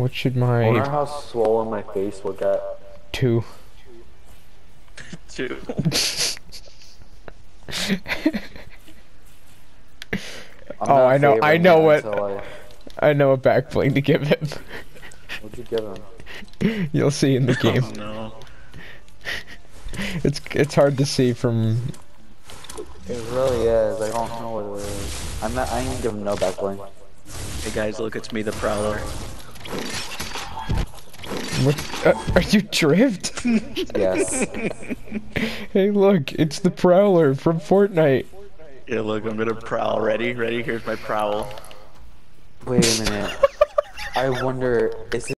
What should my... I wonder my how swollen my face will get. two? Two. I'm Oh, I know- I know what- I- I know a back bling to give him. What'd you give him? You'll see in the game. Oh, no. It's it's hard to see from. It really is. I don't know what it is. I'm not. I ain't give him no back bling. Hey guys, look, it's me, the Prowler. What? Uh, are you drift? Yes. hey, look, it's the Prowler from Fortnite. Yeah, look, I'm gonna prowl. Ready? Ready? Here's my prowl. Wait a minute. I wonder. Is